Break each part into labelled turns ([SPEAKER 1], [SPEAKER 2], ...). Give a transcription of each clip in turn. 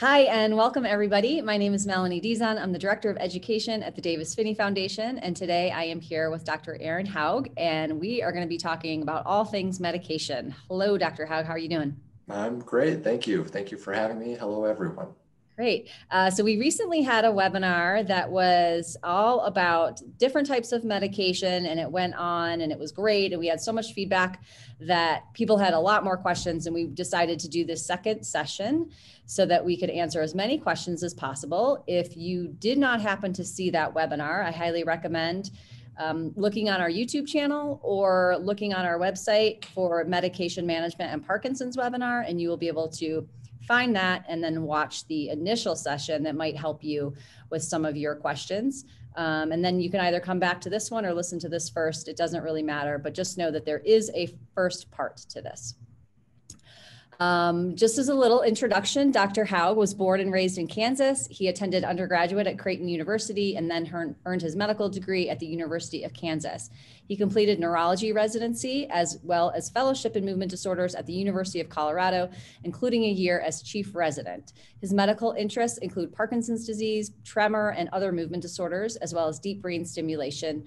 [SPEAKER 1] Hi, and welcome everybody. My name is Melanie Dizon. I'm the Director of Education at the Davis Phinney Foundation. And today I am here with Dr. Aaron Haug, and we are going to be talking about all things medication. Hello, Dr. Haug. How are you doing?
[SPEAKER 2] I'm great. Thank you. Thank you for having me. Hello, everyone.
[SPEAKER 1] Great. Uh, so we recently had a webinar that was all about different types of medication and it went on and it was great. And we had so much feedback that people had a lot more questions and we decided to do this second session so that we could answer as many questions as possible. If you did not happen to see that webinar, I highly recommend um, looking on our YouTube channel or looking on our website for medication management and Parkinson's webinar, and you will be able to find that and then watch the initial session that might help you with some of your questions. Um, and then you can either come back to this one or listen to this first. It doesn't really matter, but just know that there is a first part to this. Um, just as a little introduction, Dr. Haug was born and raised in Kansas. He attended undergraduate at Creighton University and then earned his medical degree at the University of Kansas. He completed neurology residency as well as fellowship in movement disorders at the University of Colorado, including a year as chief resident. His medical interests include Parkinson's disease, tremor, and other movement disorders, as well as deep brain stimulation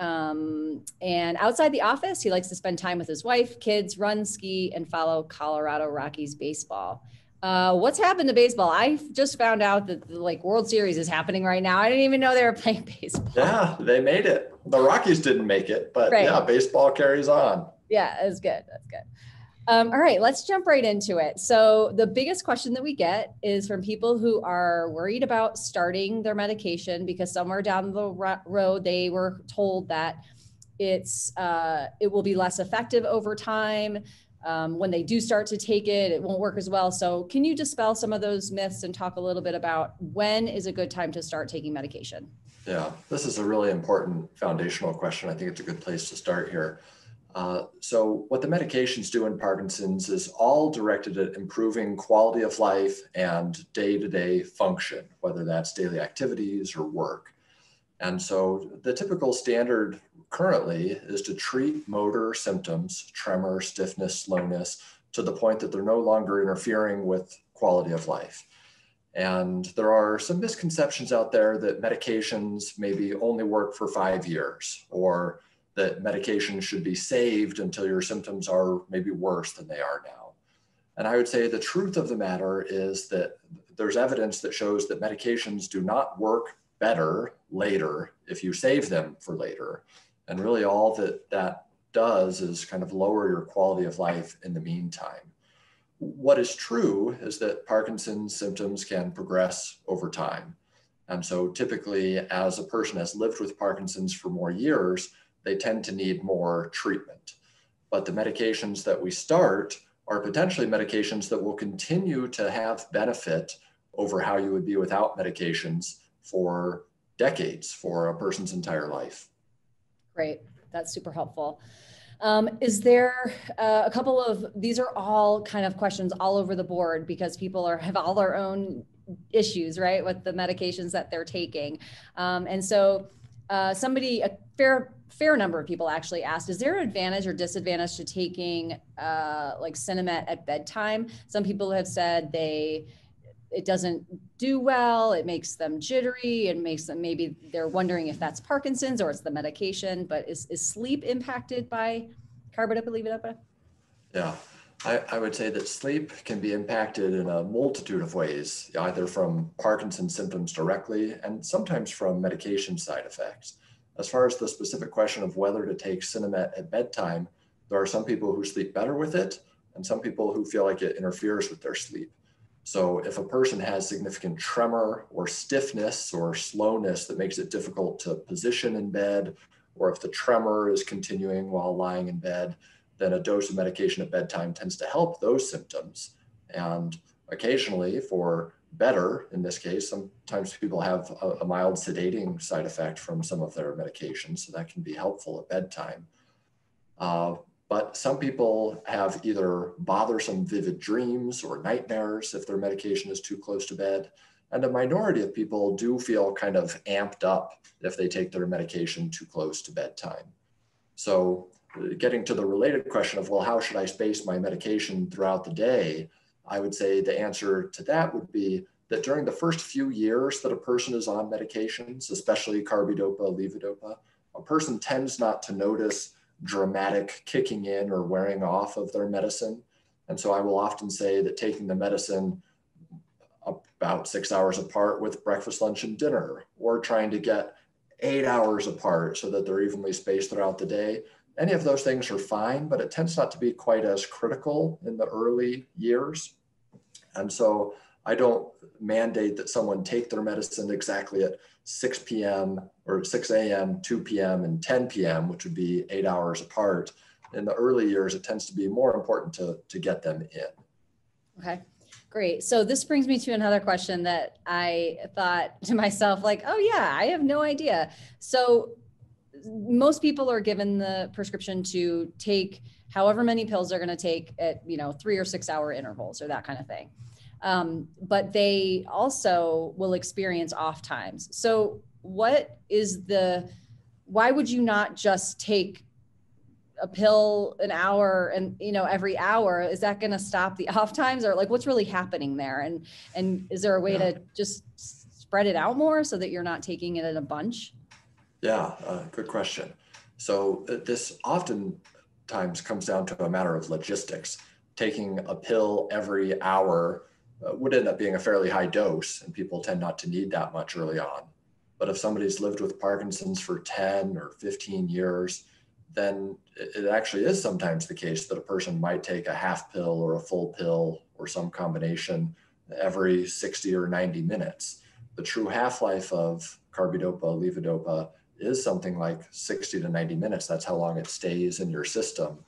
[SPEAKER 1] um, and outside the office, he likes to spend time with his wife, kids, run, ski, and follow Colorado Rockies baseball. Uh, what's happened to baseball? I just found out that the like World Series is happening right now. I didn't even know they were playing baseball.
[SPEAKER 2] Yeah, they made it. The Rockies didn't make it, but right. yeah, baseball carries on.
[SPEAKER 1] Yeah, it's good. That's good. Um, all right, let's jump right into it. So, the biggest question that we get is from people who are worried about starting their medication because somewhere down the road they were told that it's uh, it will be less effective over time. Um, when they do start to take it, it won't work as well. So, can you dispel some of those myths and talk a little bit about when is a good time to start taking medication?
[SPEAKER 2] Yeah, this is a really important foundational question. I think it's a good place to start here. Uh, so what the medications do in Parkinson's is all directed at improving quality of life and day-to-day function, whether that's daily activities or work. And so the typical standard currently is to treat motor symptoms, tremor, stiffness, slowness, to the point that they're no longer interfering with quality of life. And there are some misconceptions out there that medications maybe only work for five years or that medication should be saved until your symptoms are maybe worse than they are now. And I would say the truth of the matter is that there's evidence that shows that medications do not work better later if you save them for later. And really, all that that does is kind of lower your quality of life in the meantime. What is true is that Parkinson's symptoms can progress over time. And so, typically, as a person has lived with Parkinson's for more years, they tend to need more treatment. But the medications that we start are potentially medications that will continue to have benefit over how you would be without medications for decades, for a person's entire life.
[SPEAKER 1] Great. That's super helpful. Um, is there uh, a couple of these are all kind of questions all over the board because people are have all their own issues right with the medications that they're taking um, and so uh, somebody a fair fair number of people actually asked is there an advantage or disadvantage to taking uh, like Sinemet at bedtime? Some people have said they it doesn't do well it makes them jittery it makes them maybe they're wondering if that's parkinson's or it's the medication but is, is sleep impacted by carbidopa
[SPEAKER 2] yeah I, I would say that sleep can be impacted in a multitude of ways either from parkinson's symptoms directly and sometimes from medication side effects as far as the specific question of whether to take Sinemet at bedtime, there are some people who sleep better with it and some people who feel like it interferes with their sleep. So if a person has significant tremor or stiffness or slowness that makes it difficult to position in bed, or if the tremor is continuing while lying in bed, then a dose of medication at bedtime tends to help those symptoms. And occasionally for better in this case. Sometimes people have a, a, mild sedating side effect from some of their medications, so that can be helpful at bedtime. Uh, but some people have either bothersome vivid dreams or nightmares if their medication is too close to bed. And a minority of people do feel kind of amped up if they take their medication too close to bedtime. So, getting to the related question of, well, how should I space my medication throughout the day? I would say the answer to that would be that during the first few years that a person is on medications, especially carbidopa, levodopa, a person tends not to notice dramatic kicking in or wearing off of their medicine. And so I will often say that taking the medicine about six hours apart with breakfast, lunch, and dinner, or trying to get eight hours apart so that they're evenly spaced throughout the day. Any of those things are fine, but it tends not to be quite as critical in the early years. And so I don't mandate that someone take their medicine exactly at 6 p.m. or 6 a.m., 2 p.m., and 10 p.m., which would be eight hours apart. In the early years, it tends to be more important to, to get them in.
[SPEAKER 1] Okay. Great. So this brings me to another question that I thought to myself, like, oh, yeah, I have no idea. So most people are given the prescription to take however many pills they're going to take at, you know, three or six hour intervals or that kind of thing. Um, but they also will experience off times. So what is the, why would you not just take a pill an hour and you know every hour is that going to stop the off times or like what's really happening there and and is there a way yeah. to just spread it out more so that you're not taking it in a bunch
[SPEAKER 2] yeah uh, good question. So uh, this oftentimes comes down to a matter of logistics. Taking a pill every hour uh, would end up being a fairly high dose and people tend not to need that much early on. But if somebody's lived with parkinson's for 10 or 15 years then it actually is sometimes the case that a person might take a half pill or a full pill or some combination every 60 or 90 minutes. The true half life of carbidopa, levodopa is something like 60 to 90 minutes. That's how long it stays in your system.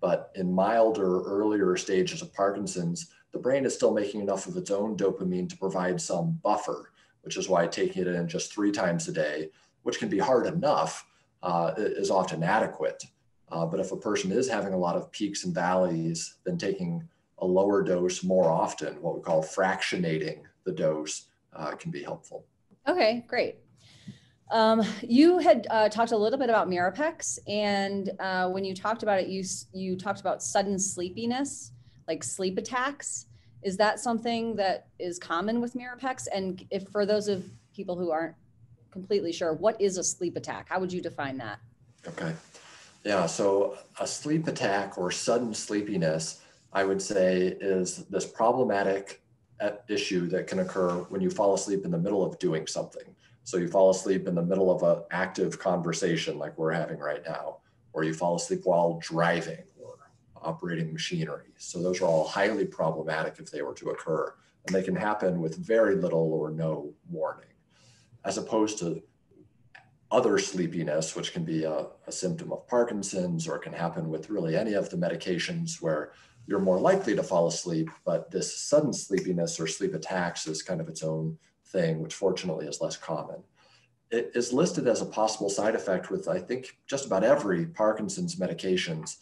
[SPEAKER 2] But in milder, earlier stages of Parkinson's, the brain is still making enough of its own dopamine to provide some buffer, which is why taking it in just three times a day, which can be hard enough, uh, is often adequate. Uh, but if a person is having a lot of peaks and valleys, then taking a lower dose more often, what we call fractionating the dose, uh, can be helpful.
[SPEAKER 1] Okay, great. Um, you had uh, talked a little bit about Mirapex, and uh, when you talked about it, you you talked about sudden sleepiness, like sleep attacks. Is that something that is common with Mirapex? And if for those of people who aren't completely sure. What is a sleep attack? How would you define that?
[SPEAKER 2] Okay. Yeah, so a sleep attack or sudden sleepiness, I would say, is this problematic uh, issue that can occur when you fall asleep in the middle of doing something. So you fall asleep in the middle of an active conversation like we're having right now, or you fall asleep while driving or operating machinery. So those are all highly problematic if they were to occur. And they can happen with very little or no warning as opposed to other sleepiness, which can be a, a, symptom of Parkinson's or can happen with really any of the medications where you're more likely to fall asleep. But this sudden sleepiness or sleep attacks is kind of its own thing, which fortunately is less common. It is listed as a possible side effect with, I think, just about every Parkinson's medications,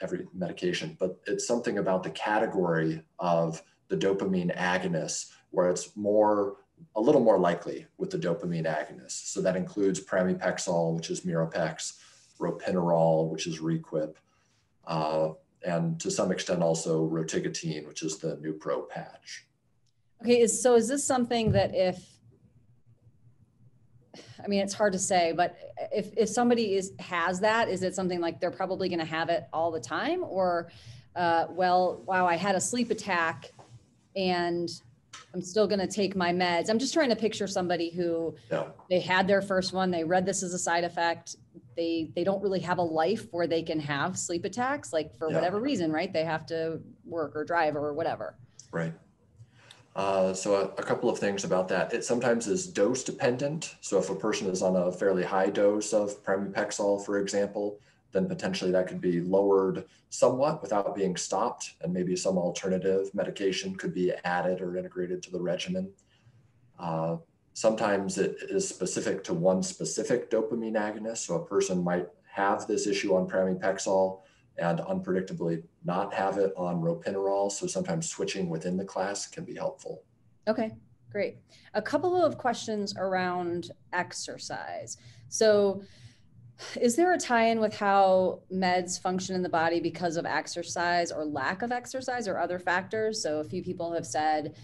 [SPEAKER 2] every medication, but it's something about the category of the dopamine agonists where it's more a little more likely with the dopamine agonists. So that includes pramipexole, which is Mirapex, ropinirole, which is Requip, uh, and to some extent also rotigotine, which is the Neupro patch.
[SPEAKER 1] Okay, is, so is this something that if, I mean, it's hard to say, but if, if somebody is has that, is it something like they're probably going to have it all the time, or, uh, well, wow, I had a sleep attack, and I'm still going to take my meds. I'm just trying to picture somebody who yeah. they had their first one, they read this as a side effect. They they don't really have a life where they can have sleep attacks like for yeah. whatever reason, right? They have to work or drive or whatever.
[SPEAKER 2] Right. Uh, so a, a, couple of things about that. It sometimes is dose dependent. So if a person is on a fairly high dose of pramipexole, for example, then potentially that could be lowered somewhat without being stopped, and maybe some alternative medication could be added or integrated to the regimen. Uh, sometimes it is specific to one specific dopamine agonist, so a person might have this issue on pramipexole and unpredictably not have it on ropinirole. So sometimes switching within the class can be helpful.
[SPEAKER 1] Okay, great. A couple of questions around exercise. So is there a tie-in with how meds function in the body because of exercise or lack of exercise or other factors so a few people have said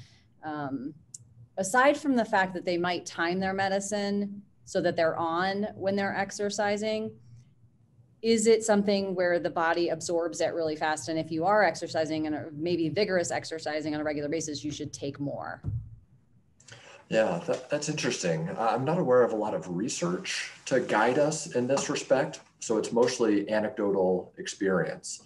[SPEAKER 1] um, aside from the fact that they might time their medicine so that they're on when they're exercising is it something where the body absorbs it really fast? And if you are exercising and maybe vigorous exercising on a regular basis you should take more.
[SPEAKER 2] Yeah that, that's interesting. I'm not aware of a lot of research to guide us in this respect so it's mostly anecdotal experience.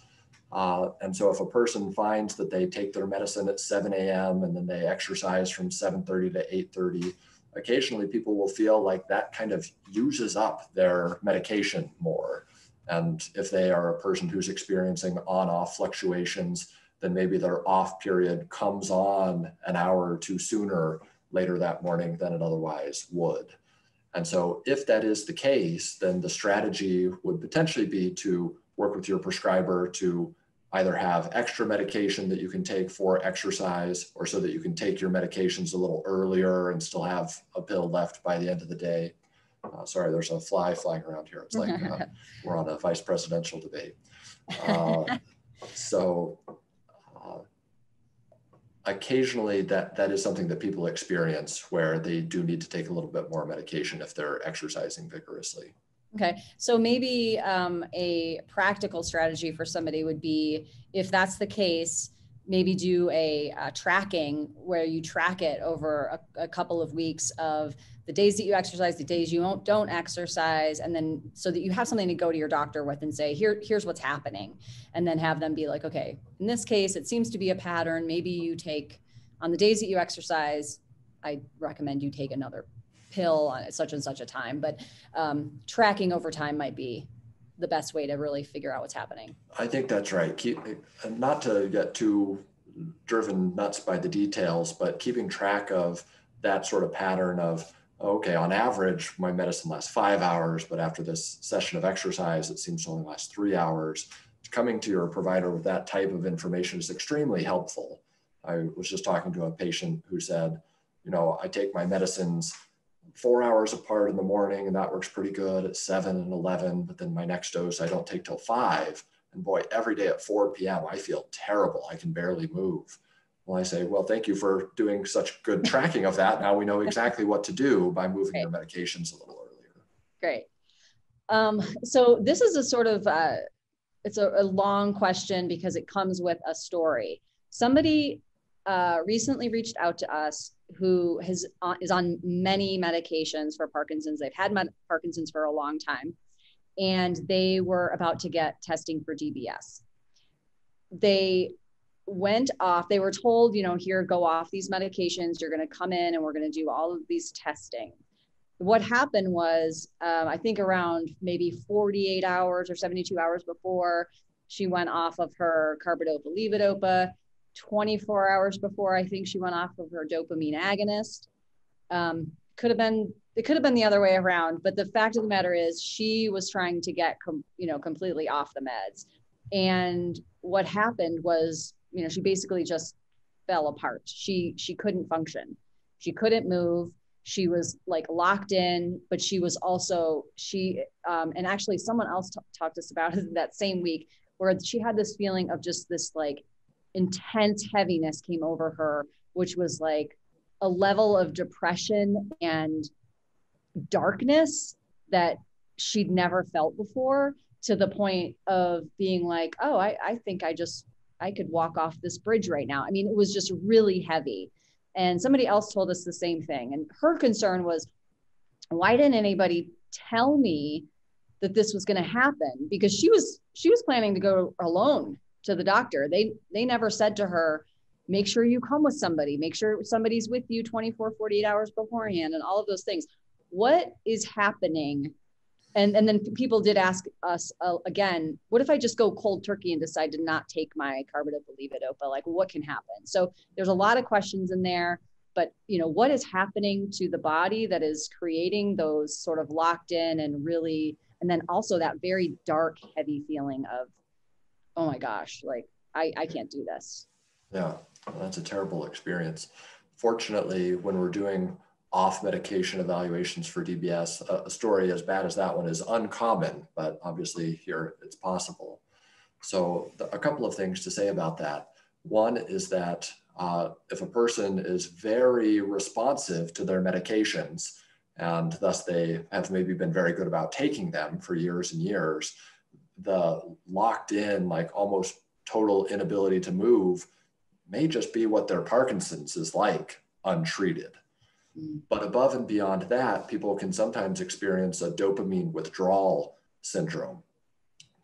[SPEAKER 2] Uh, and so if a person finds that they take their medicine at 7 a.m and then they exercise from 7.30 to 8.30 occasionally people will feel like that kind of uses up their medication more and if they are a person who's experiencing on off fluctuations, then maybe their off period comes on an hour or two sooner later that morning than it otherwise would. And so, if that is the case, then the strategy would potentially be to work with your prescriber to either have extra medication that you can take for exercise or so that you can take your medications a little earlier and still have a pill left by the end of the day uh, sorry, there's a fly flying around here. It's like uh, we're on a vice presidential debate. Uh, so uh, occasionally that, that is something that people experience where they do need to take a little bit more medication if they're exercising vigorously.
[SPEAKER 1] Okay, so maybe um, a practical strategy for somebody would be if that's the case, maybe do a, a tracking where you track it over a, a couple of weeks of the days that you exercise, the days you don't, don't exercise, and then so that you have something to go to your doctor with and say, here, here's what's happening. And then have them be like, okay, in this case, it seems to be a pattern. Maybe you take on the days that you exercise, I recommend you take another pill on such and such a time. But um, tracking over time might be the best way to really figure out what's happening.
[SPEAKER 2] I think that's right. Keep not to get too driven nuts by the details, but keeping track of that sort of pattern of okay, on average, my medicine lasts five hours, but after this session of exercise, it seems to only last three hours. Coming to your provider with that type of information is extremely helpful. I was just talking to a patient who said, you know, I take my medicines four hours apart in the morning, and that works pretty good at seven and 11, but then my next dose I don't take till five. And boy, every day at 4 p.m., I feel terrible. I can barely move. Well, I say, well, thank you for doing such good tracking of that. Now we know exactly what to do by moving Great. your medications a little earlier.
[SPEAKER 1] Great. Um, so this is a sort of, uh, it's a, a, long question because it comes with a story. Somebody uh, recently reached out to us who has uh, is on many medications for Parkinson's. They've had med- Parkinson's for a long time, and they were about to get testing for DBS. They went off they were told you know here go off these medications you're going to come in and we're going to do all of these testing what happened was um, i think around maybe 48 hours or 72 hours before she went off of her carbidopa levodopa 24 hours before i think she went off of her dopamine agonist. Um, could have been it could have been the other way around but the fact of the matter is she was trying to get com- you know completely off the meds. And what happened was you know she basically just fell apart. She she couldn't function. She couldn't move. She was like locked in but she was also she um, and actually someone else t- talked to us about it that same week where she had this feeling of just this like intense heaviness came over her which was like a level of depression and darkness that she'd never felt before to the point of being like oh i, I think i just I could walk off this bridge right now. I mean, it was just really heavy. And somebody else told us the same thing. And her concern was, why didn't anybody tell me that this was going to happen? Because she was she was planning to go alone to the doctor. They they never said to her, make sure you come with somebody, make sure somebody's with you 24, 48 hours beforehand, and all of those things. What is happening? And and then people did ask us uh, again what if i just go cold turkey and decide to not take my carbidopa like what can happen? So there's a lot of questions in there but you know what is happening to the body that is creating those sort of locked in and really and then also that very dark heavy feeling of oh my gosh like i i can't do this
[SPEAKER 2] yeah well, that's a terrible experience fortunately when we're doing off medication evaluations for DBS. A, a, story as bad as that one is uncommon, but obviously here it's possible. So the, a couple of things to say about that. One is that uh, if a person is very responsive to their medications, and thus they have maybe been very good about taking them for years and years, the locked in, like almost total inability to move may just be what their Parkinson's is like untreated. Mm. But above and beyond that, people can sometimes experience a dopamine withdrawal syndrome.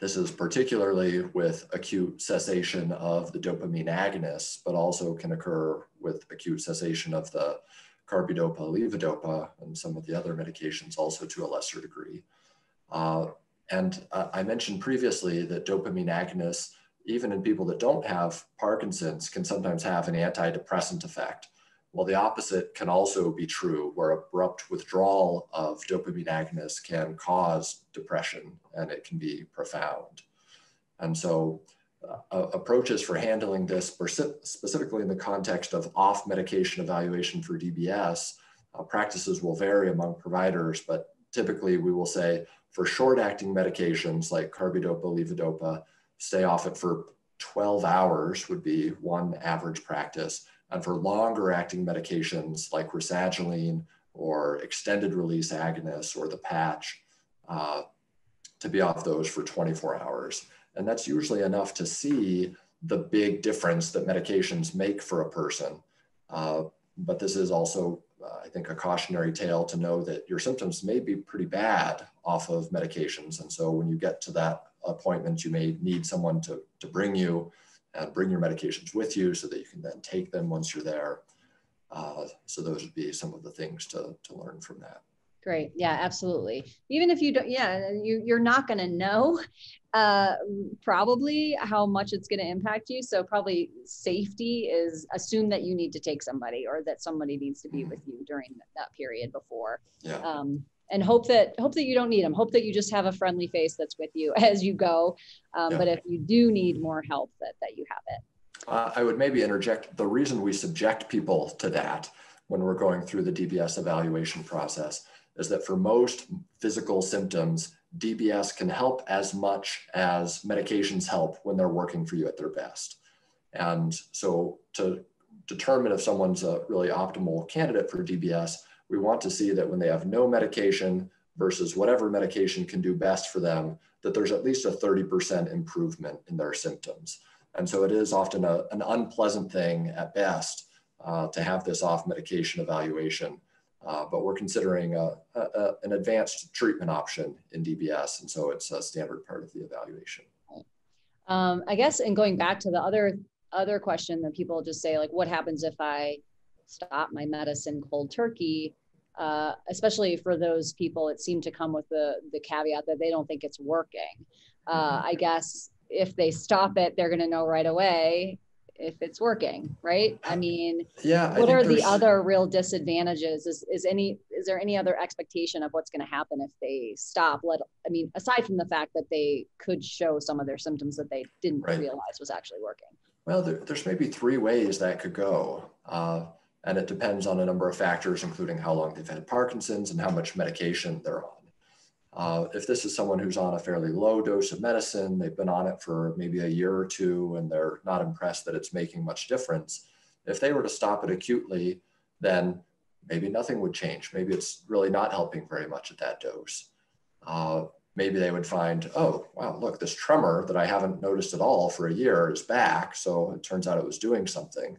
[SPEAKER 2] This is particularly with acute cessation of the dopamine agonists, but also can occur with acute cessation of the carbidopa, levodopa, and some of the other medications also to a lesser degree. Uh, and uh, I mentioned previously that dopamine agonists, even in people that don't have Parkinson's, can sometimes have an antidepressant effect. Well, the opposite can also be true, where abrupt withdrawal of dopamine agonists can cause depression and it can be profound. And so, uh, approaches for handling this, specifically in the context of off medication evaluation for DBS, uh, practices will vary among providers, but typically we will say for short acting medications like carbidopa, levodopa, stay off it for 12 hours would be one average practice and for longer acting medications like rasagiline or extended release agonists or the patch, uh, to be off those for 24 hours. And that's usually enough to see the big difference that medications make for a person. Uh, but this is also, uh, I think, a cautionary tale to know that your symptoms may be pretty bad off of medications. And so when you get to that appointment, you may need someone to, to bring you and bring your medications with you so that you can then take them once you're there. Uh, so those would be some of the things to, to learn from that.
[SPEAKER 1] Great. Yeah, absolutely. Even if you don't, yeah, you, you're not going to know uh, probably how much it's going to impact you. So probably safety is assume that you need to take somebody or that somebody needs to be mm-hmm. with you during that period before.
[SPEAKER 2] Yeah. Um,
[SPEAKER 1] and hope that hope that you don't need them hope that you just have a friendly face that's with you as you go um, yeah. but if you do need more help that that you have it
[SPEAKER 2] uh, i would maybe interject the reason we subject people to that when we're going through the dbs evaluation process is that for most physical symptoms dbs can help as much as medications help when they're working for you at their best and so to determine if someone's a really optimal candidate for dbs we want to see that when they have no medication versus whatever medication can do best for them, that there's at least a 30% improvement in their symptoms. And so it is often a, an unpleasant thing at best uh, to have this off medication evaluation. Uh, but we're considering a, a, an advanced treatment option in DBS. And so it's a standard part of the evaluation.
[SPEAKER 1] Um, I guess, and going back to the other other question that people just say, like, what happens if I stop my medicine cold turkey, uh, especially for those people, it seemed to come with the, the caveat that they don't think it's working. Uh, I guess if they stop it, they're going to know right away if it's working, right? I mean,
[SPEAKER 2] yeah.
[SPEAKER 1] What are the other real disadvantages? Is is any is there any other expectation of what's going to happen if they stop? Let I mean, aside from the fact that they could show some of their symptoms that they didn't right. realize was actually working.
[SPEAKER 2] Well, there, there's maybe three ways that could go. Uh, and it depends on a number of factors, including how long they've had Parkinson's and how much medication they're on. Uh, if this is someone who's on a fairly low dose of medicine, they've been on it for maybe a year or two and they're not impressed that it's making much difference. If they were to stop it acutely, then maybe nothing would change. Maybe it's really not helping very much at that dose. Uh, maybe they would find, oh, wow, look, this tremor that I haven't noticed at all for a year is back. So it turns out it was doing something.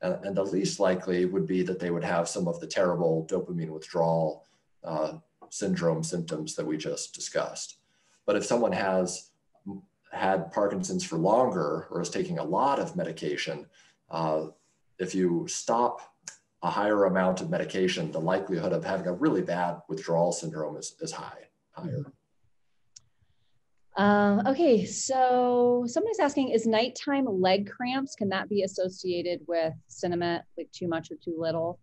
[SPEAKER 2] And, and, the least likely would be that they would have some of the terrible dopamine withdrawal uh, syndrome symptoms that we just discussed. But if someone has had Parkinson's for longer or is taking a lot of medication, uh, if you stop a higher amount of medication, the likelihood of having a really bad withdrawal syndrome is, is high, higher.
[SPEAKER 1] Um, okay, so somebody's asking, is nighttime leg cramps, can that be associated with Sinemet, like too much or too little?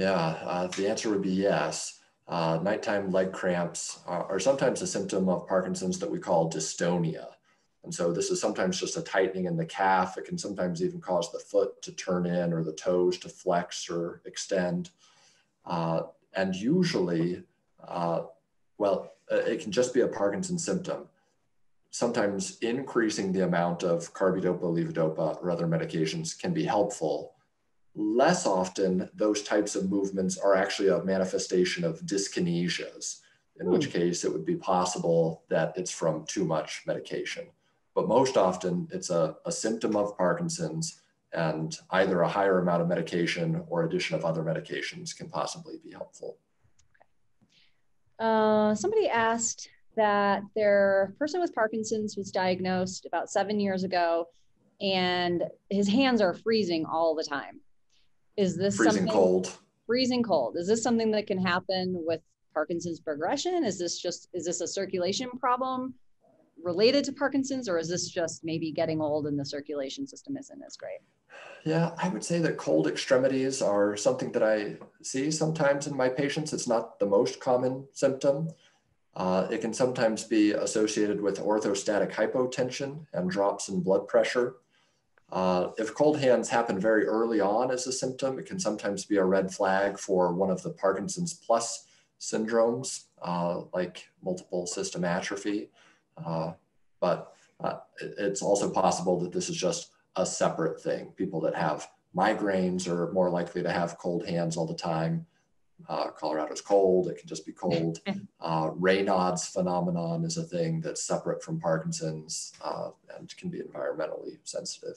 [SPEAKER 2] Yeah, uh, the answer would be yes. Uh, nighttime leg cramps are, are, sometimes a symptom of Parkinson's that we call dystonia. And so this is sometimes just a tightening in the calf. It can sometimes even cause the foot to turn in or the toes to flex or extend. Uh, and usually, uh, well, uh, it can just be a Parkinson's symptom. Sometimes increasing the amount of carbidopa, levodopa, or other medications can be helpful. Less often, those types of movements are actually a manifestation of dyskinesias, in hmm. which case it would be possible that it's from too much medication. But most often, it's a, a symptom of Parkinson's, and either a higher amount of medication or addition of other medications can possibly be helpful.
[SPEAKER 1] Uh, somebody asked that their person with Parkinson's was diagnosed about seven years ago, and his hands are freezing all the time. Is this
[SPEAKER 2] freezing cold?
[SPEAKER 1] Freezing cold. Is this something that can happen with Parkinson's progression? Is this just is this a circulation problem related to Parkinson's, or is this just maybe getting old and the circulation system isn't as great?
[SPEAKER 2] Yeah, I would say that cold extremities are something that I see sometimes in my patients. It's not the most common symptom. Uh, it can sometimes be associated with orthostatic hypotension and drops in blood pressure. Uh, if cold hands happen very early on as a symptom, it can sometimes be a red flag for one of the Parkinson's plus syndromes, uh, like multiple system atrophy. Uh, but uh, it's also possible that this is just a separate thing. People that have migraines are more likely to have cold hands all the time. Uh, Colorado's cold, it can just be cold. Uh, Raynaud's phenomenon is a thing that's separate from Parkinson's uh, and can be environmentally sensitive.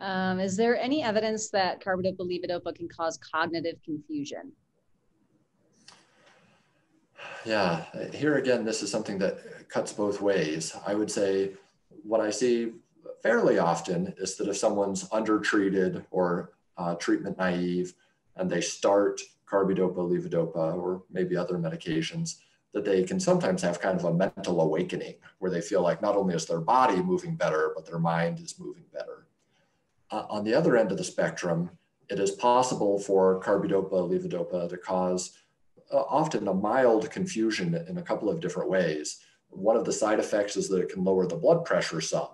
[SPEAKER 1] Um, is there any evidence that carbidopa levodopa can cause cognitive confusion?
[SPEAKER 2] Yeah, here again, this is something that cuts both ways. I would say what I see fairly often is that if someone's undertreated or uh, treatment naive and they start carbidopa, levodopa, or maybe other medications, that they can sometimes have kind of a mental awakening where they feel like not only is their body moving better, but their mind is moving better. Uh, on the other end of the spectrum, it is possible for carbidopa, levodopa to cause uh, often a mild confusion in a couple of different ways. One of the side effects is that it can lower the blood pressure some.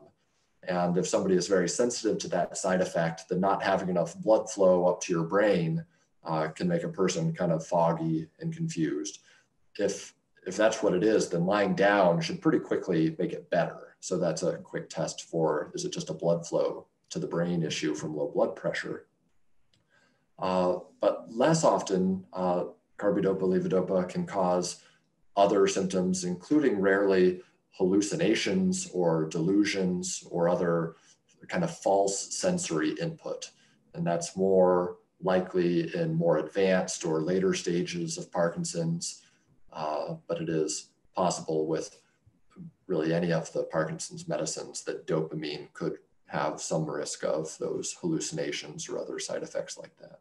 [SPEAKER 2] And if somebody is very sensitive to that side effect, then not having enough blood flow up to your brain uh, can make a person kind of foggy and confused. If if that's what it is, then lying down should pretty quickly make it better. So that's a quick test for is it just a blood flow to the brain issue from low blood pressure? Uh, but less often, uh, carbidopa levodopa can cause other symptoms, including rarely hallucinations or delusions or other kind of false sensory input. And that's more likely in more advanced or later stages of Parkinson's, uh, but it is possible with really any of the Parkinson's medicines that dopamine could have some risk of those hallucinations or other side effects like that.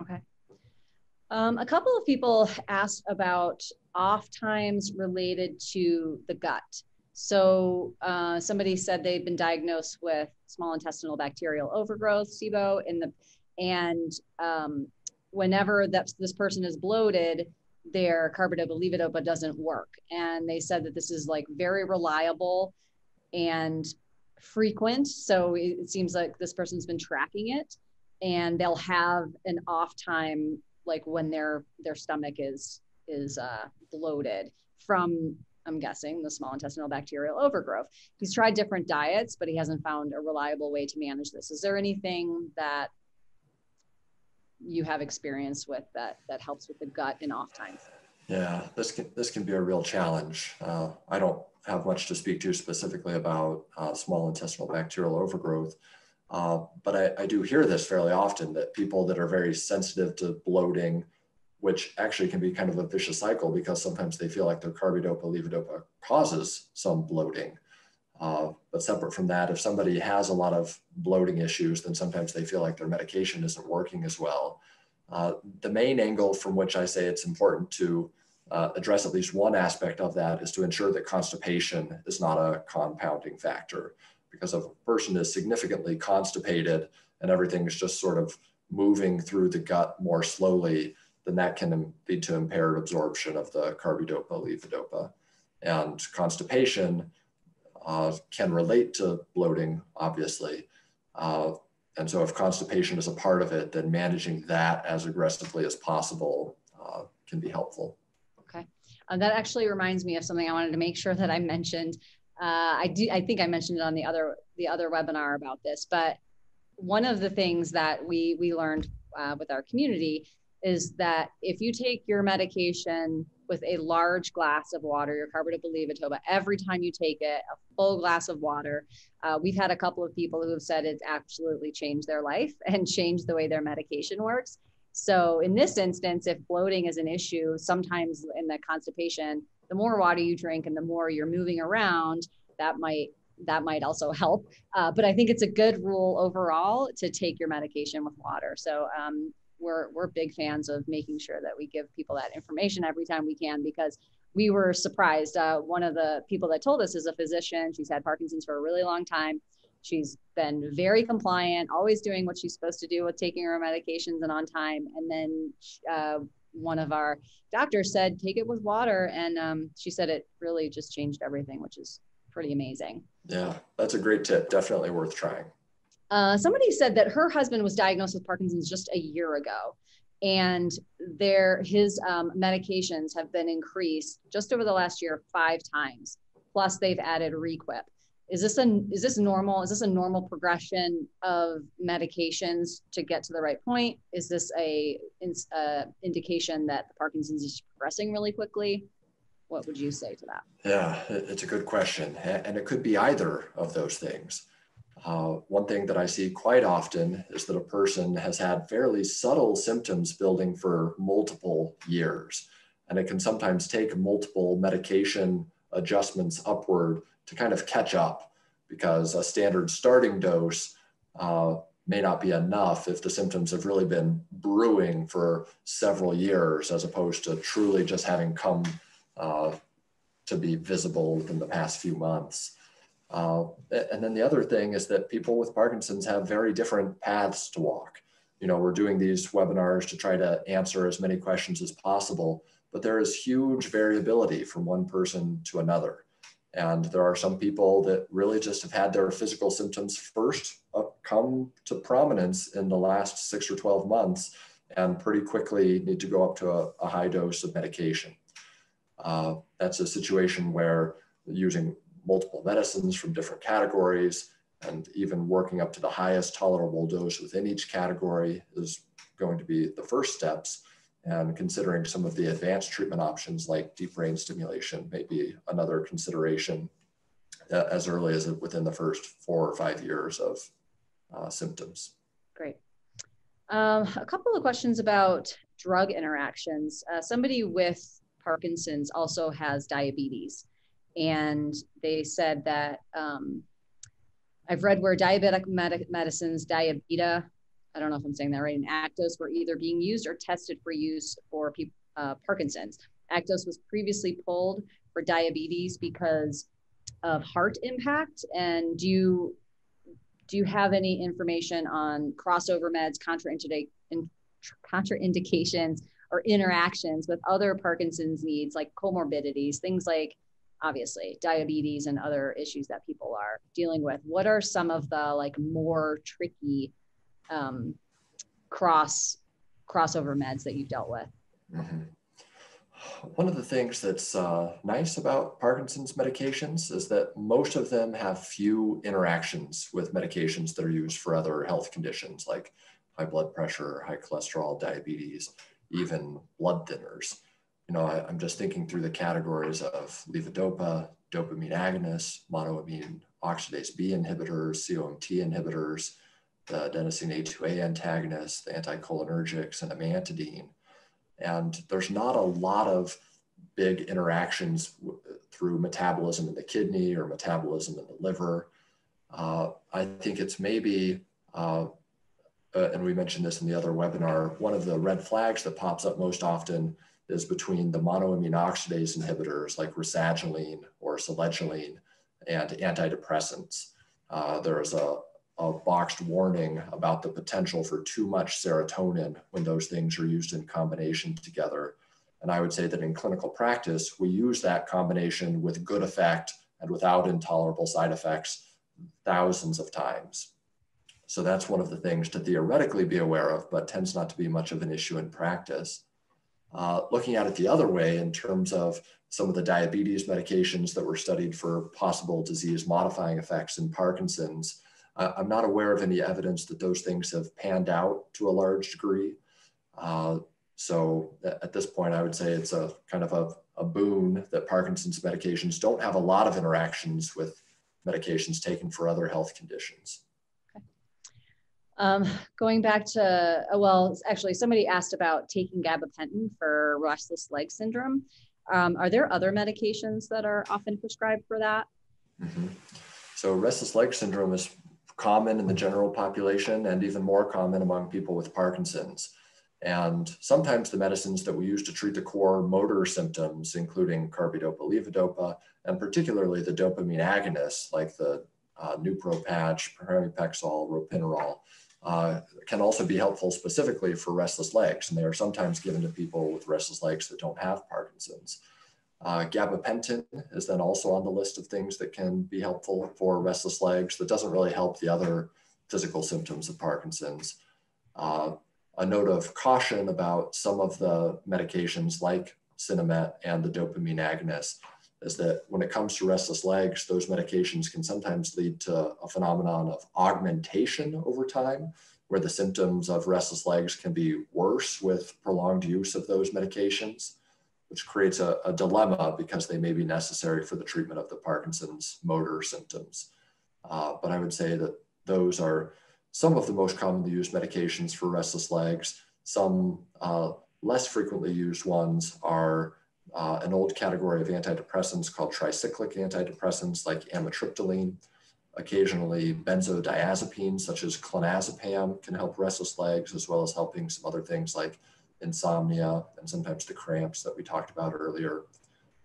[SPEAKER 1] Okay. Um, a couple of people asked about off times related to the gut. So uh, somebody said they've been diagnosed with small intestinal bacterial overgrowth, SIBO, in the and um, whenever that this person is bloated, their carbidopa levodopa doesn't work. And they said that this is like very reliable and frequent. So it seems like this person's been tracking it, and they'll have an off time like when their their stomach is is uh, bloated from I'm guessing the small intestinal bacterial overgrowth. He's tried different diets, but he hasn't found a reliable way to manage this. Is there anything that you have experience with that that helps with the gut in off times?
[SPEAKER 2] Yeah, this can this can be a real challenge. Uh, I don't have much to speak to specifically about uh, small intestinal bacterial overgrowth, uh, but I, I do hear this fairly often that people that are very sensitive to bloating which actually can be kind of a vicious cycle because sometimes they feel like their carbidopa levodopa causes some bloating. Uh, but separate from that, if somebody has a lot of bloating issues, then sometimes they feel like their medication isn't working as well. Uh, the main angle from which I say it's important to uh, address at least one aspect of that is to ensure that constipation is not a compounding factor. Because if a person is significantly constipated and everything is just sort of moving through the gut more slowly, then that can lead to impaired absorption of the carbidopa levodopa. And constipation uh, can relate to bloating, obviously. Uh, and so if constipation is a part of it, then managing that as aggressively as possible uh, can be helpful.
[SPEAKER 1] Uh, that actually reminds me of something I wanted to make sure that I mentioned. Uh, I do, I think I mentioned it on the other, the other webinar about this, but one of the things that we, we learned uh, with our community is that if you take your medication with a large glass of water, your carbidopa levodopa, every time you take it, a full glass of water. Uh, we've had a couple of people who have said it's absolutely changed their life and changed the way their medication works. So in this instance, if bloating is an issue, sometimes in the constipation, the more water you drink and the more you're moving around, that might that might also help. Uh, but I think it's a good rule overall to take your medication with water. So um, we're we're big fans of making sure that we give people that information every time we can because we were surprised. Uh, one of the people that told us is a physician. She's had Parkinson's for a really long time. She's been very compliant, always doing what she's supposed to do with taking her medications and on time. And then uh, one of our doctors said, take it with water. And um, she said it really just changed everything, which is pretty amazing.
[SPEAKER 2] Yeah, that's a great tip. Definitely worth trying.
[SPEAKER 1] Uh, somebody said that her husband was diagnosed with Parkinson's just a year ago, and their his um, medications have been increased just over the last year five times. Plus, they've added Requip. Is this a is this normal? Is this a normal progression of medications to get to the right point? Is this a, a uh, indication that the Parkinson's is progressing really quickly? What would you say to that?
[SPEAKER 2] Yeah, it's a good question, and it could be either of those things. Uh, one thing that I see quite often is that a person has had fairly subtle symptoms building for multiple years. And it can sometimes take multiple medication adjustments upward to kind of catch up because a standard starting dose uh, may not be enough if the symptoms have really been brewing for several years as opposed to truly just having come uh, to be visible within the past few months. Uh, and then the other thing is that people with Parkinson's have very different paths to walk. You know, we're doing these webinars to try to answer as many questions as possible, but there is huge variability from one person to another. And there are some people that really just have had their physical symptoms first come to prominence in the last six or 12 months and pretty quickly need to go up to a, a high dose of medication. Uh, that's a situation where using multiple medicines from different categories, and even working up to the highest tolerable dose within each category is going to be the first steps. And considering some of the advanced treatment options like deep brain stimulation may be another consideration uh, as early as within the first four or five years of uh, symptoms.
[SPEAKER 1] Great. Um, a couple of questions about drug interactions. Uh, somebody with Parkinson's also has diabetes and they said that um, I've read where diabetic med- medicines, diabeta, I don't know if I'm saying that right, and Actos were either being used or tested for use for uh, Parkinson's. Actos was previously pulled for diabetes because of heart impact. And do you do you have any information on crossover meds, contraindications, or interactions with other Parkinson's needs like comorbidities, things like obviously diabetes and other issues that people are dealing with what are some of the like more tricky um, cross crossover meds that you've dealt with mm-hmm.
[SPEAKER 2] one of the things that's uh, nice about parkinson's medications is that most of them have few interactions with medications that are used for other health conditions like high blood pressure high cholesterol diabetes even blood thinners you know, I, am just thinking through the categories of levodopa, dopamine agonists, monoamine oxidase B inhibitors, COMT inhibitors, the adenosine A2A antagonists, the anticholinergics, and amantadine. And there's not a lot of big interactions through metabolism in the kidney or metabolism in the liver. Uh, I think it's maybe, uh, uh, and we mentioned this in the other webinar, one of the red flags that pops up most often is between the monoamine oxidase inhibitors like rasagiline or selegiline and antidepressants. Uh, there is a, a boxed warning about the potential for too much serotonin when those things are used in combination together. And I would say that in clinical practice, we use that combination with good effect and without intolerable side effects thousands of times. So that's one of the things to theoretically be aware of, but tends not to be much of an issue in practice. Uh, looking at it the other way in terms of some of the diabetes medications that were studied for possible disease modifying effects in Parkinson's, uh, I'm not aware of any evidence that those things have panned out to a large degree. Uh, so at this point, I would say it's a kind of a, a boon that Parkinson's medications don't have a lot of interactions with medications taken for other health conditions.
[SPEAKER 1] Um, going back to, uh, well, actually, somebody asked about taking gabapentin for restless leg syndrome. Um, are there other medications that are often prescribed for that?
[SPEAKER 2] Mm-hmm. So, restless leg syndrome is common in the general population and even more common among people with Parkinson's. And sometimes the medicines that we use to treat the core motor symptoms, including carbidopa, levodopa, and particularly the dopamine agonists like the uh, Neupro patch, pramipexole, ropinirole, uh, can also be helpful specifically for restless legs. And they are sometimes given to people with restless legs that don't have Parkinson's. Uh, gabapentin is then also on the list of things that can be helpful for restless legs that doesn't really help the other physical symptoms of Parkinson's. Uh, a note of caution about some of the medications like Sinemet and the dopamine agonists is that when it comes to restless legs, those medications can sometimes lead to a phenomenon of augmentation over time, where the symptoms of restless legs can be worse with prolonged use of those medications, which creates a, a dilemma because they may be necessary for the treatment of the Parkinson's motor symptoms. Uh, but I would say that those are some of the most commonly used medications for restless legs. Some uh, less frequently used ones are uh, an old category of antidepressants called tricyclic antidepressants like amitriptyline. Occasionally, benzodiazepines such as clonazepam can help restless legs, as well as helping some other things like insomnia and sometimes the cramps that we talked about earlier.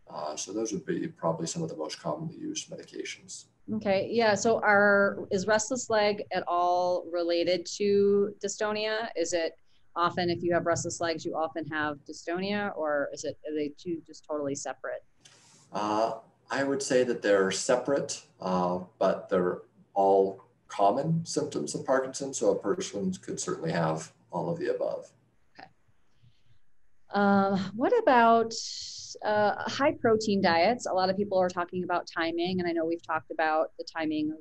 [SPEAKER 2] Uh, so those would be probably some of the most commonly used medications.
[SPEAKER 1] Okay, yeah. So are is restless leg at all related to dystonia? Is it often if you have restless legs, you often have dystonia, or is it are they two just totally separate?
[SPEAKER 2] Uh, I would say that they're separate, uh, but they're all common symptoms of Parkinson's. So a person could certainly have all of the above.
[SPEAKER 1] Um, what about uh, high protein diets? A lot of people are talking about timing, and I know we've talked about the timing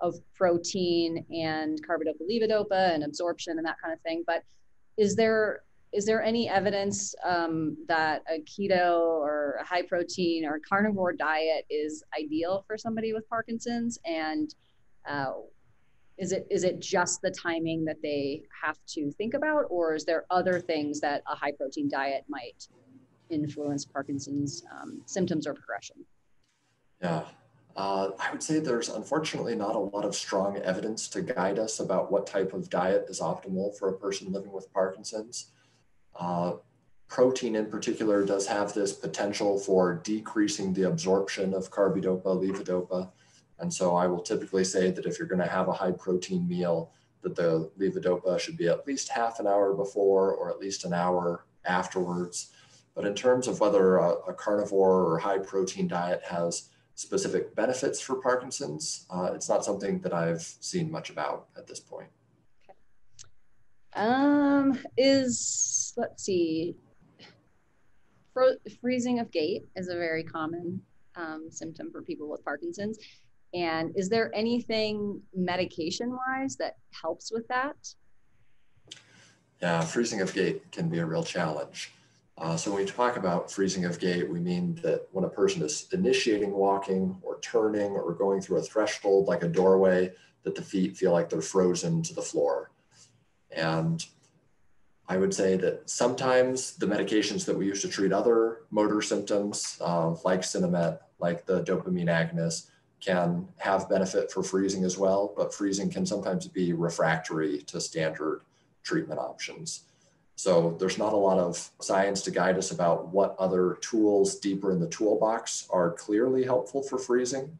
[SPEAKER 1] of, protein and carbidopa levodopa and absorption and that kind of thing. But is there is there any evidence um, that a keto or a high protein or carnivore diet is ideal for somebody with Parkinson's? And uh, is it is it just the timing that they have to think about, or is there other things that a high protein diet might influence Parkinson's um, symptoms or progression?
[SPEAKER 2] Yeah, uh, I would say there's unfortunately not a lot of strong evidence to guide us about what type of diet is optimal for a person living with Parkinson's. Uh, protein in particular does have this potential for decreasing the absorption of carbidopa, levodopa. And so I will typically say that if you're going to have a high protein meal, that the levodopa should be at least half an hour before or at least an hour afterwards. But in terms of whether a, a carnivore or high protein diet has specific benefits for Parkinson's. Uh, it's not something that I've seen much about at this point. Okay.
[SPEAKER 1] Um, is let's see, Fro- freezing of gait is a very common um, symptom for people with Parkinson's. And is there anything medication wise that helps with that?
[SPEAKER 2] Yeah, freezing of gait can be a real challenge. Uh, so when we talk about freezing of gait, we mean that when a person is initiating walking or turning or going through a threshold like a doorway, that the feet feel like they're frozen to the floor. And I would say that sometimes the medications that we use to treat other motor symptoms, uh, like Sinemet, like the dopamine agonist, can have benefit for freezing as well, but freezing can sometimes be refractory to standard treatment options. So there's not a lot of science to guide us about what other tools deeper in the toolbox are clearly helpful for freezing,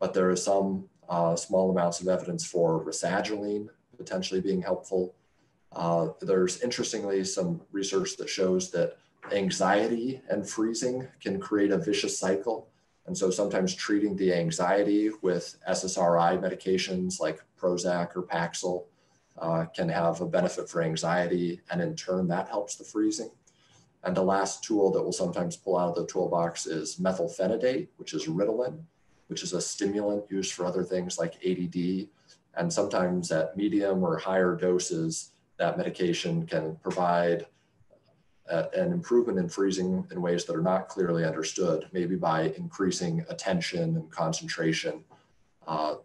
[SPEAKER 2] but there is some uh, small amounts of evidence for rasagiline potentially being helpful. Uh, there's interestingly some research that shows that anxiety and freezing can create a vicious cycle. And so sometimes treating the anxiety with SSRI medications like Prozac or Paxil uh, can have a benefit for anxiety, and in turn, that helps the freezing. And the last tool that we'll sometimes pull out of the toolbox is methylphenidate, which is Ritalin, which is a stimulant used for other things like ADD. And sometimes at medium or higher doses, that medication can provide an improvement in freezing in ways that are not clearly understood, maybe by increasing attention and concentration. Uh,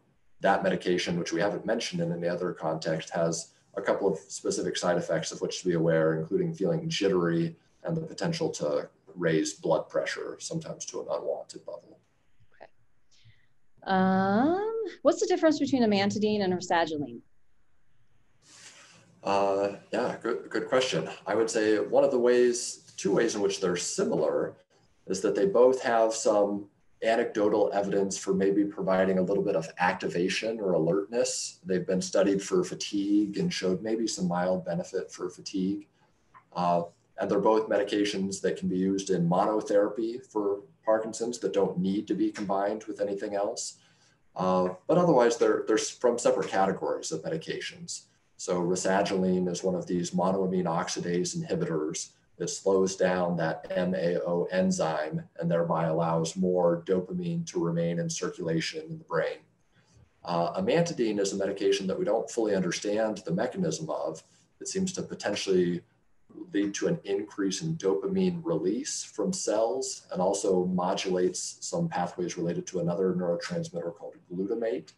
[SPEAKER 2] that medication, which we haven't mentioned in any other context, has a couple of specific side effects of which to be aware, including feeling jittery and the potential to raise blood pressure, sometimes to an unwanted level. Okay.
[SPEAKER 1] Um, what's the difference between amantadine and rasagiline?
[SPEAKER 2] Uh, yeah, good, good question. I would say one of the ways, two ways in which they're similar is that they both have some anecdotal evidence for maybe providing a little bit of activation or alertness. They've been studied for fatigue and showed maybe some mild benefit for fatigue. Uh, and they're both medications that can be used in monotherapy for Parkinson's that don't need to be combined with anything else. Uh, but otherwise, they're, they're from separate categories of medications. So rasagiline is one of these monoamine oxidase inhibitors that slows down that MAO enzyme and thereby allows more dopamine to remain in circulation in the brain. Uh, amantadine is a medication that we don't fully understand the mechanism of. It seems to potentially lead to an increase in dopamine release from cells and also modulates some pathways related to another neurotransmitter called glutamate.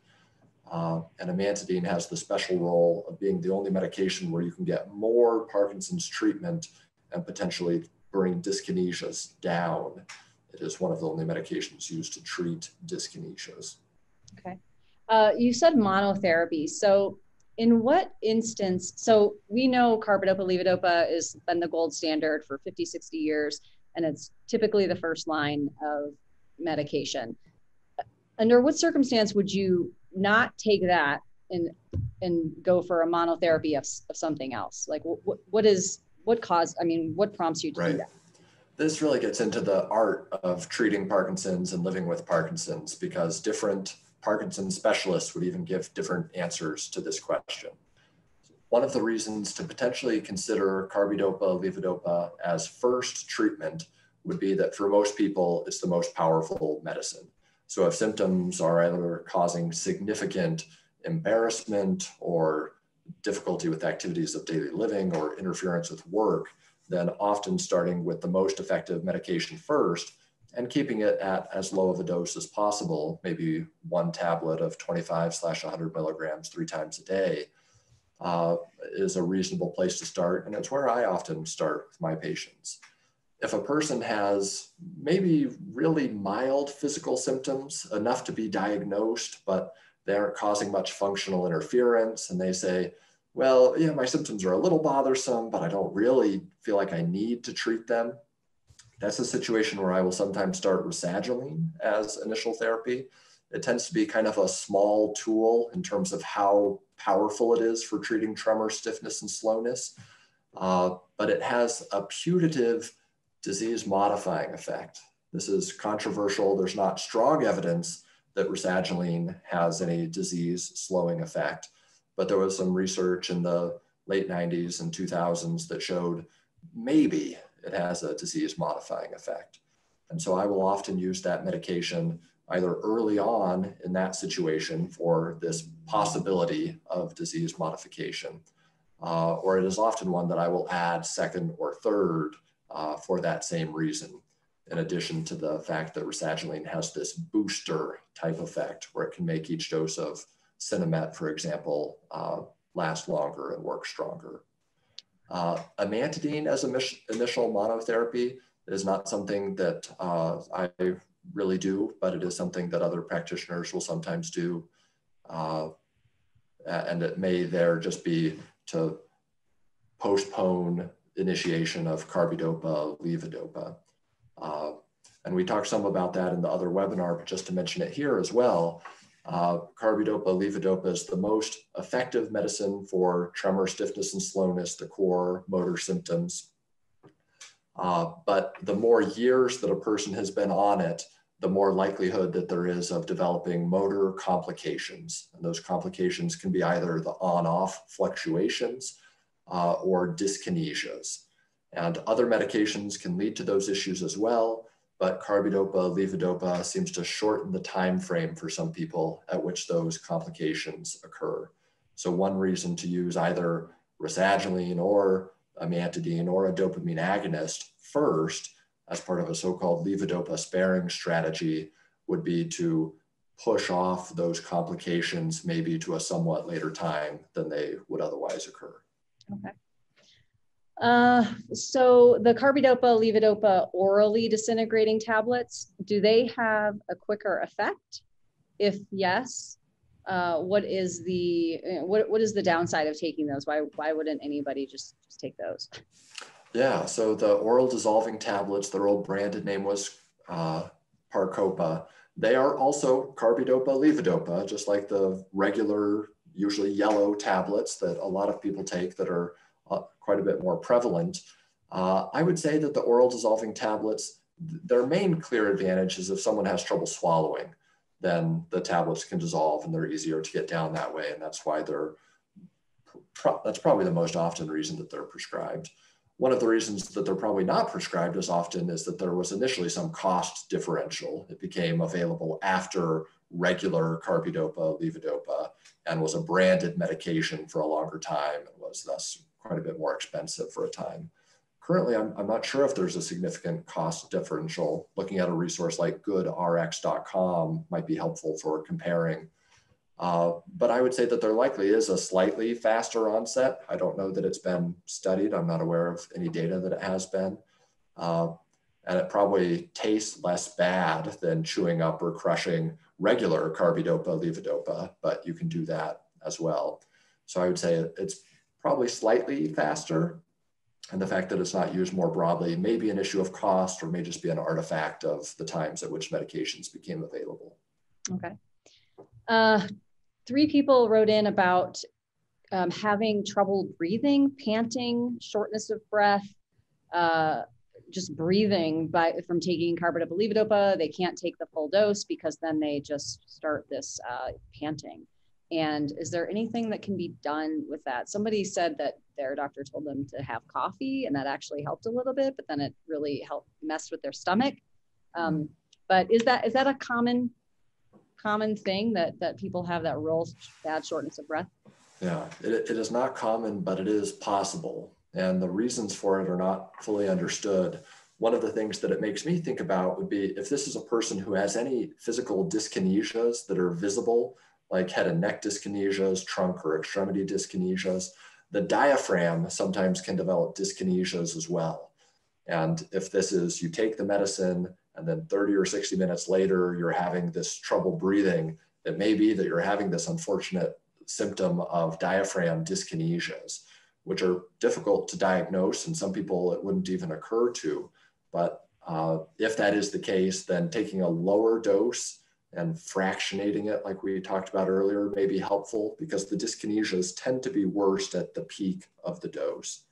[SPEAKER 2] Uh, and amantadine has the special role of being the only medication where you can get more Parkinson's treatment and potentially bring dyskinesias down. It is one of the only medications used to treat dyskinesias.
[SPEAKER 1] Okay. Uh, you said monotherapy. So in what instance, so we know carbidopa levodopa has been the gold standard for 50, 60 years, and it's typically the first line of medication. Under what circumstance would you not take that and and go for a monotherapy of, of something else? Like what, what is, what cause, I mean, what prompts you to right. do that?
[SPEAKER 2] This really gets into the art of treating Parkinson's and living with Parkinson's because different Parkinson's specialists would even give different answers to this question. One of the reasons to potentially consider carbidopa levodopa as first treatment would be that for most people, it's the most powerful medicine. So if symptoms are either causing significant embarrassment or difficulty with activities of daily living or interference with work, then often starting with the most effective medication first and keeping it at as low of a dose as possible, maybe one tablet of 25 slash 100 milligrams three times a day, uh, is a reasonable place to start. And it's where I often start with my patients. If a person has maybe really mild physical symptoms, enough to be diagnosed, but they aren't causing much functional interference, and they say, well, yeah, my symptoms are a little bothersome, but I don't really feel like I need to treat them that's a situation where I will sometimes start rasagiline as initial therapy. It tends to be kind of a small tool in terms of how powerful it is for treating tremor, stiffness, and slowness, uh, but it has a putative disease modifying effect. This is controversial. There's not strong evidence that rasagiline has any disease slowing effect, but there was some research in the late 90s and 2000s that showed maybe it has a disease modifying effect. And so I will often use that medication either early on in that situation for this possibility of disease modification, uh, or it is often one that I will add second or third uh, for that same reason, in addition to the fact that rasagiline has this booster type effect where it can make each dose of Sinemet, for example, uh, last longer and work stronger. Uh, amantadine as a initial monotherapy is not something that uh, I really do, but it is something that other practitioners will sometimes do. Uh, and it may there just be to postpone initiation of carbidopa, levodopa. Uh, and we talked some about that in the other webinar, but just to mention it here as well, uh, carbidopa, levodopa is the most effective medicine for tremor, stiffness, and slowness, the core motor symptoms. Uh, but the more years that a person has been on it, the more likelihood that there is of developing motor complications. And those complications can be either the on off fluctuations uh, or dyskinesias. And other medications can lead to those issues as well, but carbidopa, levodopa seems to shorten the time frame for some people at which those complications occur. So one reason to use either rasagiline or amantadine or a dopamine agonist first as part of a so-called levodopa sparing strategy would be to push off those complications maybe to a somewhat later time than they would otherwise occur.
[SPEAKER 1] Okay. Uh, so the carbidopa, levodopa orally disintegrating tablets, do they have a quicker effect? If yes, uh, what is the uh, what, what is the downside of taking those? Why why wouldn't anybody just, just take those?
[SPEAKER 2] Yeah, so the oral dissolving tablets, their old branded name was uh, Parcopa. They are also carbidopa, levodopa, just like the regular, usually yellow tablets that a lot of people take that are uh, quite a bit more prevalent. Uh, I would say that the oral dissolving tablets, their main clear advantage is if someone has trouble swallowing, then the tablets can dissolve and they're easier to get down that way. And that's why they're, pro that's probably the most often reason that they're prescribed. One of the reasons that they're probably not prescribed as often is that there was initially some cost differential. It became available after regular carbidopa, levodopa, and was a branded medication for a longer time and was thus quite a bit more expensive for a time. Currently, I'm, I'm not sure if there's a significant cost differential. Looking at a resource like goodrx.com might be helpful for comparing uh, but I would say that there likely is a slightly faster onset. I don't know that it's been studied. I'm not aware of any data that it has been. Uh, and it probably tastes less bad than chewing up or crushing regular carbidopa, levodopa, but you can do that as well. So I would say it's probably slightly faster. And the fact that it's not used more broadly may be an issue of cost or may just be an artifact of the times at which medications became available.
[SPEAKER 1] Okay. Uh, three people wrote in about um, having trouble breathing, panting, shortness of breath, uh, just breathing by from taking carbidopa levodopa. They can't take the full dose because then they just start this uh, panting. And is there anything that can be done with that? Somebody said that their doctor told them to have coffee, and that actually helped a little bit, but then it really helped mess with their stomach. Um, but is that is that a common common thing that that people have that real bad shortness of breath?
[SPEAKER 2] Yeah, it, it is not common, but it is possible. And the reasons for it are not fully understood. One of the things that it makes me think about would be if this is a person who has any physical dyskinesias that are visible, like head and neck dyskinesias, trunk or extremity dyskinesias, the diaphragm sometimes can develop dyskinesias as well. And if this is you take the medicine and then 30 or 60 minutes later you're having this trouble breathing it may be that you're having this unfortunate symptom of diaphragm dyskinesias which are difficult to diagnose and some people it wouldn't even occur to. But uh, if that is the case then taking a lower dose and fractionating it like we talked about earlier may be helpful because the dyskinesias tend to be worst at the peak of the dose.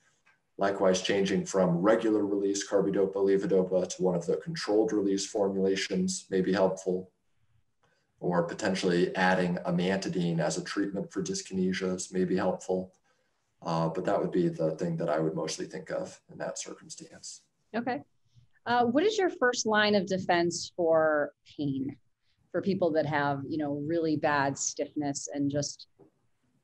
[SPEAKER 2] Likewise, changing from regular release carbidopa levodopa to one of the controlled release formulations may be helpful, or potentially adding amantadine as a treatment for dyskinesias may be helpful. Uh, but that would be the thing that I would mostly think of in that circumstance.
[SPEAKER 1] Okay. Uh, what is your first line of defense for pain for people that have, you know, really bad stiffness and just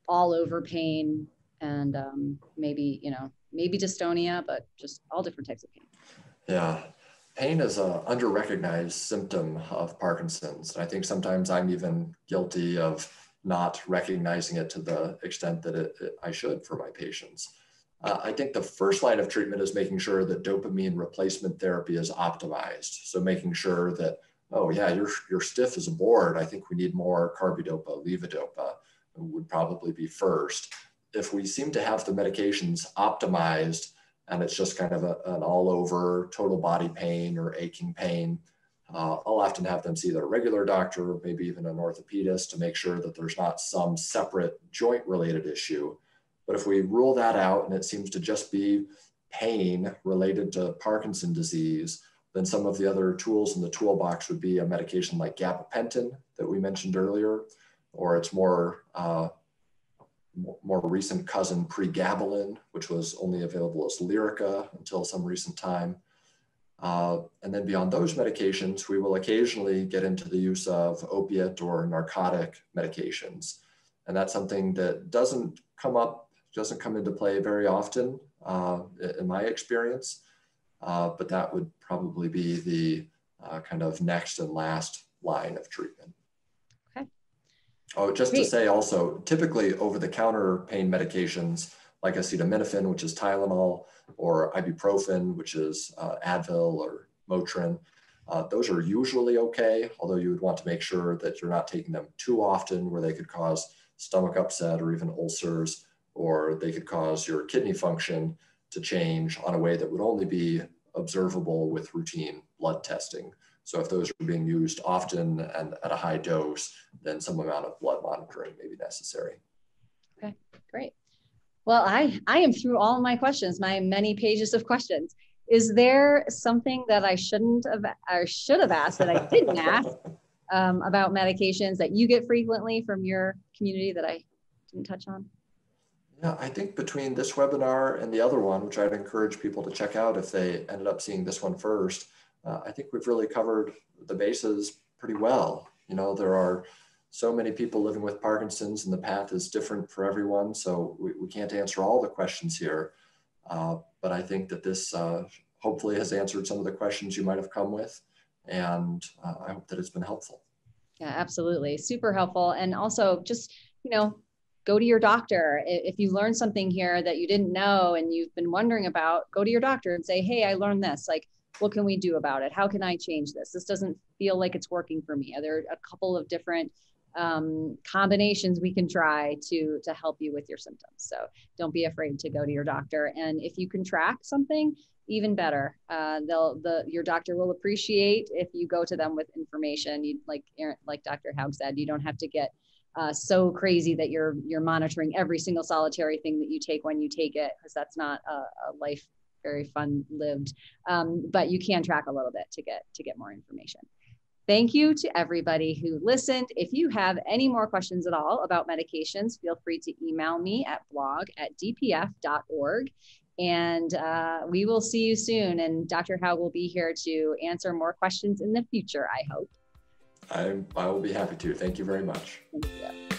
[SPEAKER 1] all over pain and um, maybe, you know, maybe dystonia, but just all different types of pain.
[SPEAKER 2] Yeah. Pain is a under-recognized symptom of Parkinson's. And I think sometimes I'm even guilty of not recognizing it to the extent that it, it, I should for my patients. Uh, I think the first line of treatment is making sure that dopamine replacement therapy is optimized. So making sure that, oh yeah, you're, you're stiff as a board. I think we need more carbidopa, levodopa would probably be first if we seem to have the medications optimized and it's just kind of a, an all over total body pain or aching pain, uh, I'll often have them see their regular doctor, maybe even an orthopedist to make sure that there's not some separate joint related issue. But if we rule that out and it seems to just be pain related to Parkinson disease, Then some of the other tools in the toolbox would be a medication like gabapentin that we mentioned earlier, or its more uh, more recent cousin pregabalin, which was only available as Lyrica until some recent time. Uh, and then beyond those medications, we will occasionally get into the use of opiate or narcotic medications. And that's something that doesn't come up, doesn't come into play very often uh, in my experience. Uh, but that would probably be the uh, kind of next and last line of treatment.
[SPEAKER 1] Okay.
[SPEAKER 2] Oh, just Great. to say also, typically over the counter pain medications like acetaminophen, which is Tylenol, or ibuprofen, which is uh, Advil or Motrin. Uh, those are usually okay, although you would want to make sure that you're not taking them too often where they could cause stomach upset or even ulcers, or they could cause your kidney function to change on a way that would only be observable with routine blood testing. So if those are being used often and at a high dose, then some amount of blood monitoring may be necessary.
[SPEAKER 1] Okay, great. Well, I, I am through all my questions, my many pages of questions. Is there something that I shouldn't have or should have asked that I didn't ask um, about medications that you get frequently from your community that I didn't touch on?
[SPEAKER 2] Yeah, I think between this webinar and the other one, which I'd encourage people to check out if they ended up seeing this one first, uh, I think we've really covered the bases pretty well. You know, there are so many people living with Parkinson's and the path is different for everyone. So we, we can't answer all the questions here. Uh, but I think that this uh, hopefully has answered some of the questions you might have come with. And uh, I hope that it's been helpful.
[SPEAKER 1] Yeah, absolutely. Super helpful. And also just, you know, go to your doctor. If you learn something here that you didn't know and you've been wondering about, go to your doctor and say, hey, I learned this. Like, what can we do about it? How can I change this? This doesn't feel like it's working for me. Are there a couple of different um, combinations we can try to to help you with your symptoms. So don't be afraid to go to your doctor. And if you can track something, even better. Uh, they'll the your doctor will appreciate if you go to them with information. You like like Dr. Haug said, you don't have to get uh, so crazy that you're you're monitoring every single solitary thing that you take when you take it because that's not a, a, life very fun lived. Um, but you can track a little bit to get to get more information. Thank you to everybody who listened. If you have any more questions at all about medications, feel free to email me at blog at dpf.org. And uh, we will see you soon. And Dr. Haug will be here to answer more questions in the future, I hope.
[SPEAKER 2] I, I will be happy to. Thank you very much.
[SPEAKER 1] Thank you.